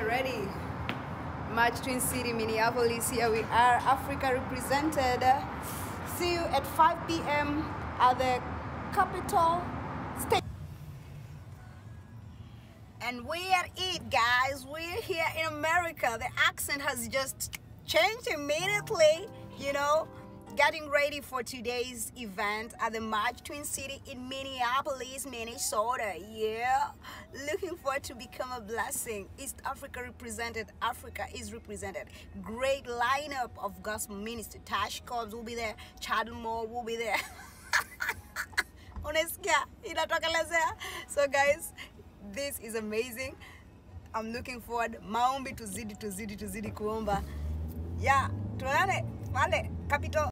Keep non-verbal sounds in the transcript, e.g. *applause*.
ready. Merge Twin City, Minneapolis. Here we are, Africa represented. See you at 5 p.m. at the Capitol State. And we are it, guys. We're here in America. The accent has just changed immediately, you know getting ready for today's event at the Merge Twin City in Minneapolis, Minnesota. Yeah, looking forward to become a blessing. East Africa represented, Africa is represented. Great lineup of gospel minister. Tasha Cobbs will be there, Chad Moore will be there. *laughs* Unasikia inatokelezea. So guys, this is amazing. I'm looking forward. Maombi tuzidi tuzidi tuzidi kuomba. Yeah, tuonane pale Capitol